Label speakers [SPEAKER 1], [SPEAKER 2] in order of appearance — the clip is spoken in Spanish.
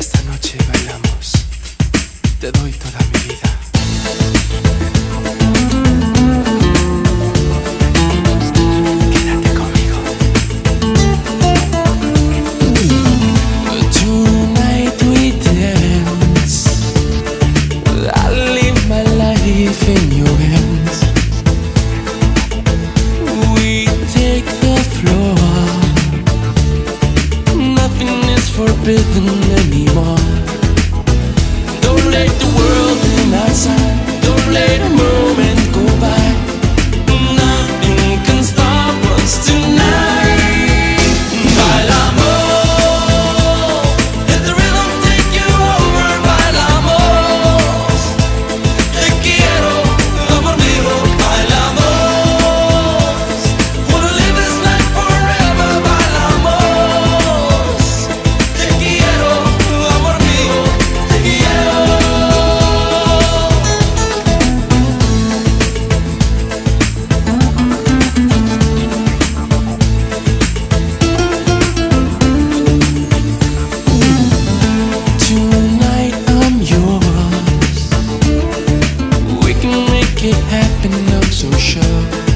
[SPEAKER 1] Esta noche bailamos. Te doy toda mi vida. Quédate conmigo. Tonight we dance. I live my life in you. ribbon anymore. Don't let the world have been not so sure.